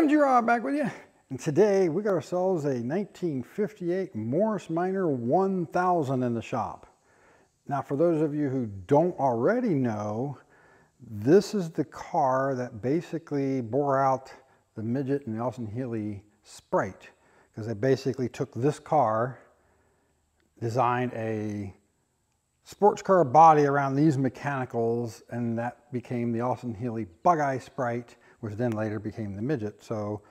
MG Rob back with you. And today we got ourselves a 1958 Morris Minor 1000 in the shop. Now for those of you who don't already know, this is the car that basically bore out the Midget and the Austin Healey Sprite. Because they basically took this car, designed a sports car body around these mechanicals, and that became the Austin Healey Bug-Eye Sprite, which then later became the Midget. So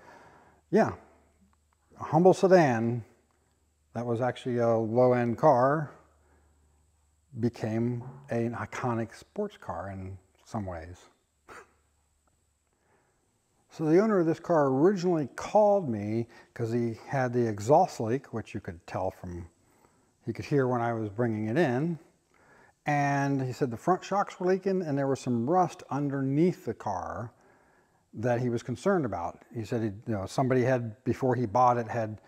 yeah, a humble sedan that was actually a low-end car became an iconic sports car in some ways. So the owner of this car originally called me because he had the exhaust leak, which you could tell from, he could hear when I was bringing it in. And he said the front shocks were leaking and there was some rust underneath the car that he was concerned about. He said, he, you know, somebody had, before he bought it, had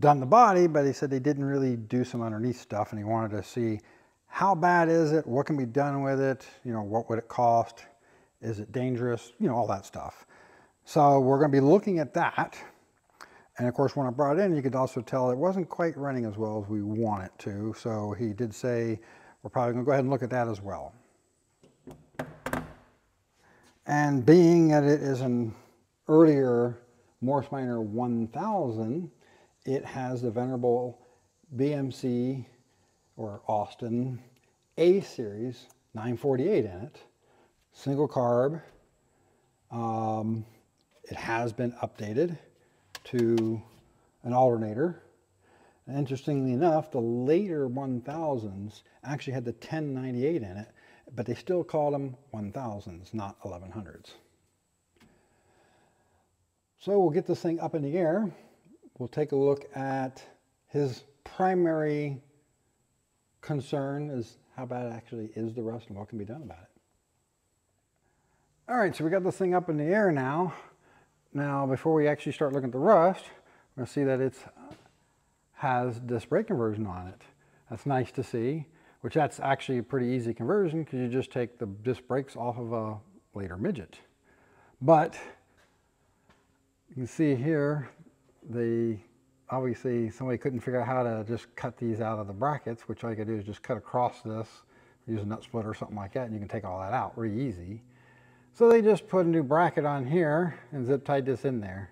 done the body, but he said they didn't really do some underneath stuff and he wanted to see how bad is it, what can be done with it, you know, what would it cost, is it dangerous, you know, all that stuff. So we're going to be looking at that. And of course, when I brought it in, you could also tell it wasn't quite running as well as we want it to. So he did say, we're probably going to go ahead and look at that as well. And being that it is an earlier Morris Minor 1000, it has the venerable BMC or Austin A series 948 in it, single carb. Um, it has been updated to an alternator. And interestingly enough, the later 1000s actually had the 1098 in it, but they still called them 1000s, not 1100s. So we'll get this thing up in the air. We'll take a look at his primary concern is how bad actually is the rust and what can be done about it. All right, so we got this thing up in the air now. Now, before we actually start looking at the rust, we're gonna see that it has this brake conversion on it. That's nice to see which that's actually a pretty easy conversion because you just take the disc brakes off of a later midget. But you can see here, the obviously somebody couldn't figure out how to just cut these out of the brackets, which all you could do is just cut across this, use a nut splitter or something like that, and you can take all that out really easy. So they just put a new bracket on here and zip tied this in there.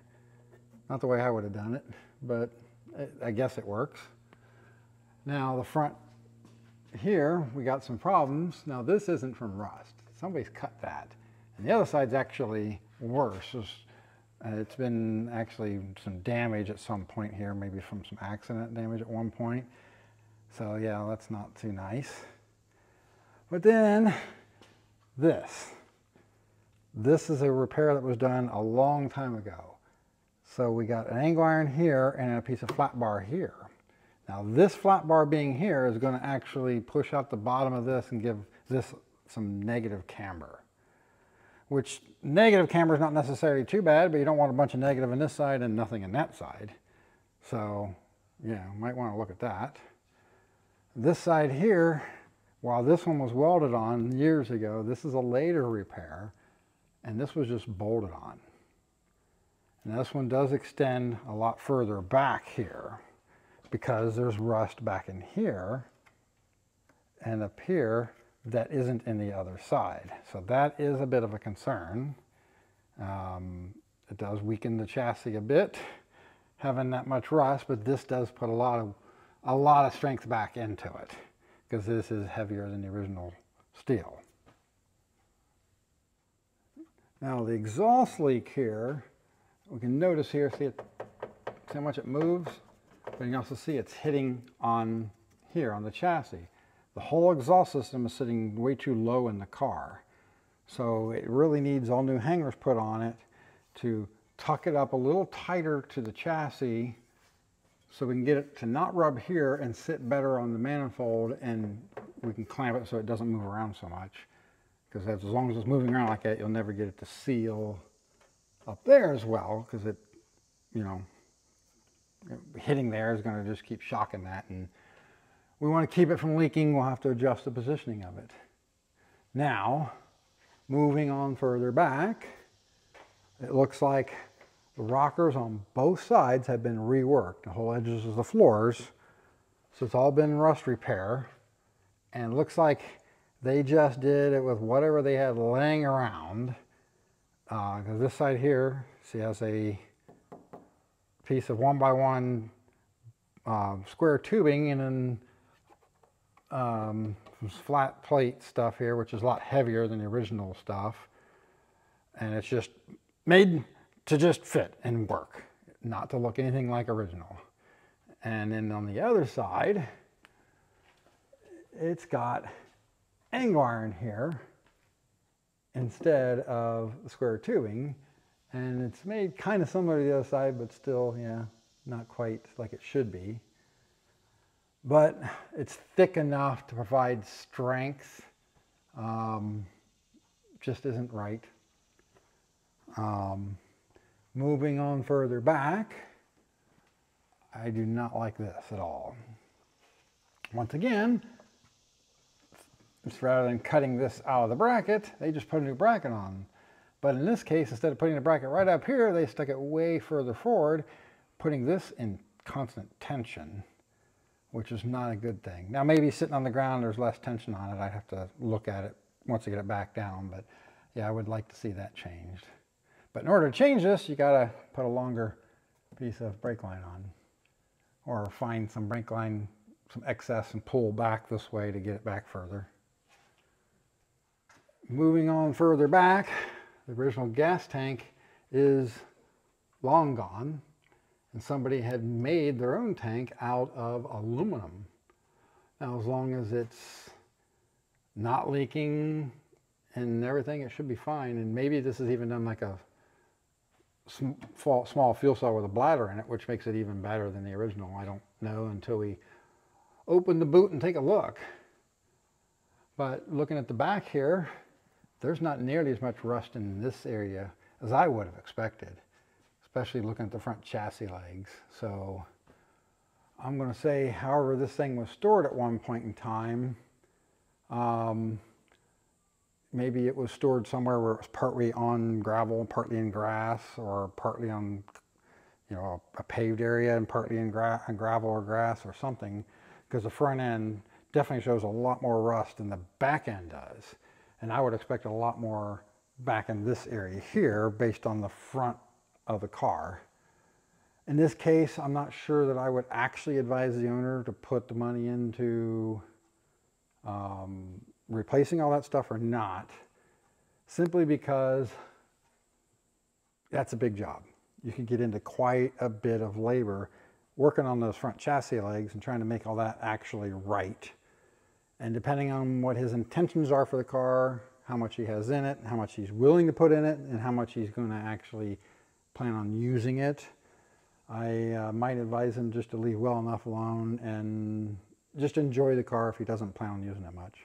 Not the way I would have done it, but I guess it works. Now the front here we got some problems. Now this isn't from rust. Somebody's cut that. And the other side's actually worse. Uh, it's been actually some damage at some point here, maybe from some accident damage at one point. So yeah, that's not too nice. But then this. This is a repair that was done a long time ago. So we got an angle iron here and a piece of flat bar here. Now this flat bar being here is going to actually push out the bottom of this and give this some negative camber. Which negative camber is not necessarily too bad, but you don't want a bunch of negative in this side and nothing in that side. So yeah, might want to look at that. This side here, while this one was welded on years ago, this is a later repair, and this was just bolted on. And this one does extend a lot further back here because there's rust back in here and up here that isn't in the other side. So that is a bit of a concern. Um, it does weaken the chassis a bit, having that much rust, but this does put a lot of, a lot of strength back into it because this is heavier than the original steel. Now the exhaust leak here, we can notice here, see, it, see how much it moves? But you can also see it's hitting on here on the chassis. The whole exhaust system is sitting way too low in the car. So it really needs all new hangers put on it to tuck it up a little tighter to the chassis so we can get it to not rub here and sit better on the manifold and we can clamp it so it doesn't move around so much. Because as long as it's moving around like that, you'll never get it to seal up there as well because it, you know, hitting there is going to just keep shocking that. And we want to keep it from leaking. We'll have to adjust the positioning of it. Now, moving on further back, it looks like The rockers on both sides have been reworked. The whole edges of the floors. So it's all been rust repair. And looks like they just did it with whatever they had laying around. Because uh, this side here, see, has a piece of one by one uh, square tubing and then um, some flat plate stuff here, which is a lot heavier than the original stuff. And it's just made to just fit and work, not to look anything like original. And then on the other side, it's got angle iron here instead of square tubing. And it's made kind of similar to the other side, but still, yeah, not quite like it should be. But it's thick enough to provide strength. Um, just isn't right. Um, moving on further back, I do not like this at all. Once again, rather than cutting this out of the bracket, they just put a new bracket on. But in this case, instead of putting the bracket right up here, they stuck it way further forward, putting this in constant tension, which is not a good thing. Now maybe sitting on the ground, there's less tension on it. I'd have to look at it once I get it back down, but yeah, I would like to see that changed. But in order to change this, you gotta put a longer piece of brake line on or find some brake line, some excess and pull back this way to get it back further. Moving on further back, the original gas tank is long gone and somebody had made their own tank out of aluminum. Now as long as it's not leaking and everything, it should be fine. And maybe this is even done like a small fuel cell with a bladder in it, which makes it even better than the original. I don't know until we open the boot and take a look. But looking at the back here, there's not nearly as much rust in this area as I would have expected, especially looking at the front chassis legs. So I'm going to say, however this thing was stored at one point in time, um, maybe it was stored somewhere where it was partly on gravel, partly in grass, or partly on you know, a, paved area and partly in gra gravel or grass or something, because the front end definitely shows a lot more rust than the back end does. And I would expect a lot more back in this area here based on the front of the car. In this case, I'm not sure that I would actually advise the owner to put the money into um, replacing all that stuff or not, simply because that's a big job. You can get into quite a bit of labor working on those front chassis legs and trying to make all that actually right. And depending on what his intentions are for the car, how much he has in it, how much he's willing to put in it, and how much he's going to actually plan on using it, I uh, might advise him just to leave well enough alone and just enjoy the car if he doesn't plan on using it much.